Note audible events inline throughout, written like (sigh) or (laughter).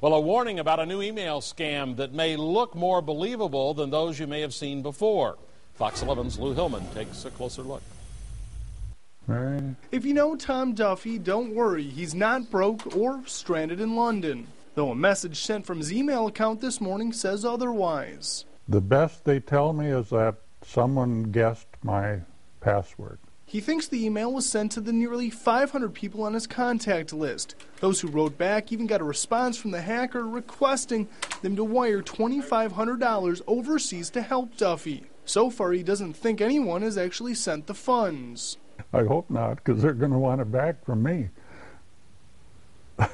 Well, a warning about a new email scam that may look more believable than those you may have seen before. Fox 11's Lou Hillman takes a closer look. Right. If you know Tom Duffy, don't worry, he's not broke or stranded in London. Though a message sent from his email account this morning says otherwise. The best they tell me is that someone guessed my password. He thinks the email was sent to the nearly 500 people on his contact list. Those who wrote back even got a response from the hacker requesting them to wire $2,500 overseas to help Duffy. So far, he doesn't think anyone has actually sent the funds. I hope not, because they're going to want it back from me. (laughs)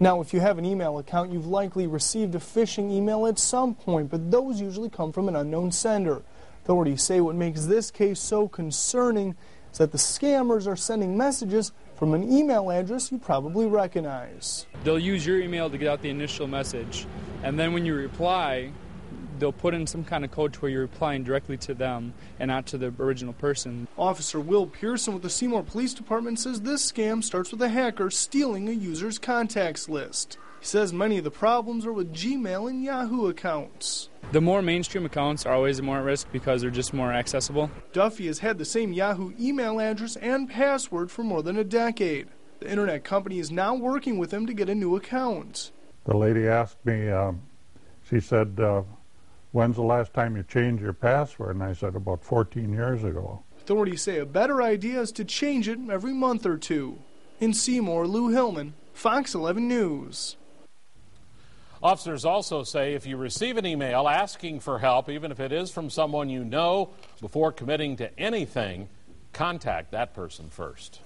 Now, if you have an email account, you've likely received a phishing email at some point, but those usually come from an unknown sender. Authorities say what makes this case so concerning is that the scammers are sending messages from an email address you probably recognize. They'll use your email to get out the initial message, and then when you reply, they'll put in some kind of code to where you're replying directly to them and not to the original person. Officer Will Pearson with the Seymour Police Department says this scam starts with a hacker stealing a user's contacts list. He says many of the problems are with Gmail and Yahoo accounts. The more mainstream accounts are always more at risk because they're just more accessible. Duffy has had the same Yahoo email address and password for more than a decade. The internet company is now working with him to get a new account. The lady asked me, um, she said, uh, When's the last time you changed your password? And I said, About 14 years ago. Authorities say a better idea is to change it every month or two. In Seymour, Lou Hillman, Fox 11 News. Officers also say if you receive an email asking for help, even if it is from someone you know, before committing to anything, contact that person first.